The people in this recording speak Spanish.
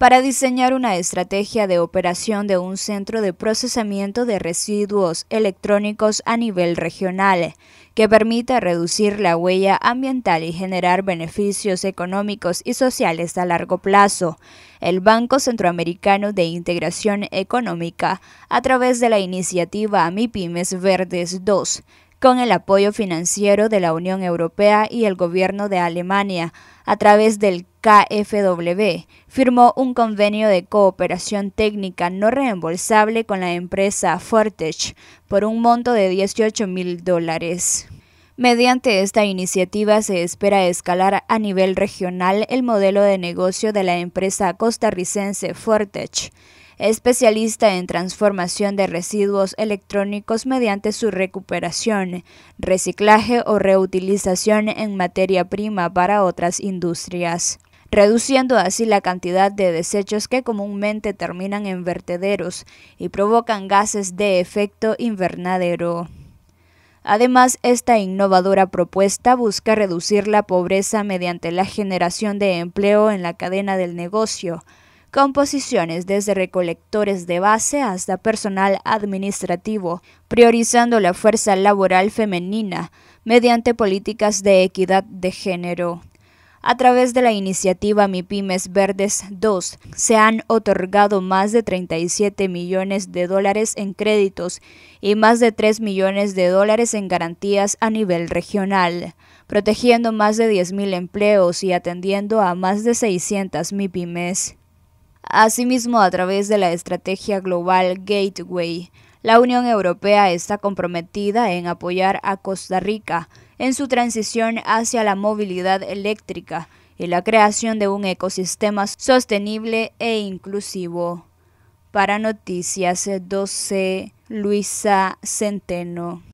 para diseñar una estrategia de operación de un centro de procesamiento de residuos electrónicos a nivel regional, que permita reducir la huella ambiental y generar beneficios económicos y sociales a largo plazo. El Banco Centroamericano de Integración Económica, a través de la iniciativa MIPIMES Verdes 2, con el apoyo financiero de la Unión Europea y el gobierno de Alemania, a través del KfW, firmó un convenio de cooperación técnica no reembolsable con la empresa Fortech por un monto de 18 mil dólares. Mediante esta iniciativa se espera escalar a nivel regional el modelo de negocio de la empresa costarricense Fortech, especialista en transformación de residuos electrónicos mediante su recuperación, reciclaje o reutilización en materia prima para otras industrias reduciendo así la cantidad de desechos que comúnmente terminan en vertederos y provocan gases de efecto invernadero. Además, esta innovadora propuesta busca reducir la pobreza mediante la generación de empleo en la cadena del negocio, con posiciones desde recolectores de base hasta personal administrativo, priorizando la fuerza laboral femenina mediante políticas de equidad de género. A través de la iniciativa MIPIMES Verdes 2 se han otorgado más de 37 millones de dólares en créditos y más de 3 millones de dólares en garantías a nivel regional, protegiendo más de 10.000 empleos y atendiendo a más de 600 MIPIMES. Asimismo, a través de la estrategia global Gateway, la Unión Europea está comprometida en apoyar a Costa Rica en su transición hacia la movilidad eléctrica y la creación de un ecosistema sostenible e inclusivo. Para Noticias 12, Luisa Centeno.